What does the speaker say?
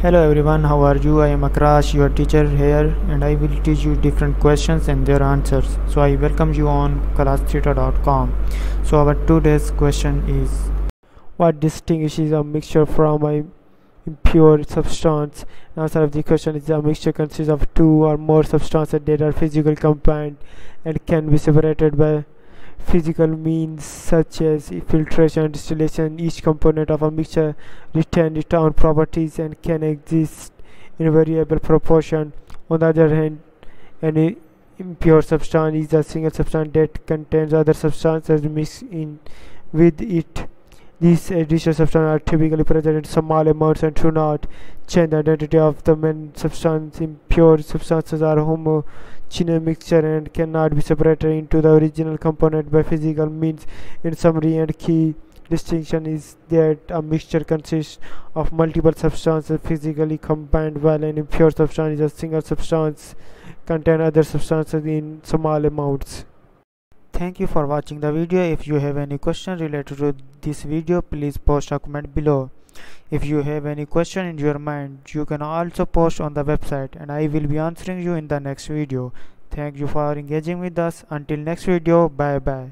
Hello everyone, how are you? I am Akrash, your teacher here, and I will teach you different questions and their answers. So I welcome you on classtheta.com. So our today's question is What distinguishes a mixture from a impure substance? The answer of the question is a mixture consists of two or more substances that are physically combined and can be separated by physical means such as filtration and distillation. Each component of a mixture retains its own properties and can exist in variable proportion. On the other hand, any impure substance is a single substance that contains other substances mixed in with it. These additional substances are typically present in small amounts and do not change the identity of the main substance. Impure substances are homogeneous mixture and cannot be separated into the original component by physical means. In summary, and key distinction is that a mixture consists of multiple substances physically combined, while an impure substance is a single substance contain other substances in small amounts. Thank you for watching the video. If you have any question related to this video, please post a comment below. If you have any question in your mind, you can also post on the website and I will be answering you in the next video. Thank you for engaging with us. Until next video, bye bye.